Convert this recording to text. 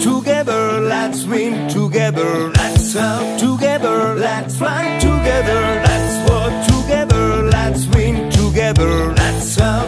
together, let's win together, let's help together, let's fly together, let's work together, let's win together, let's help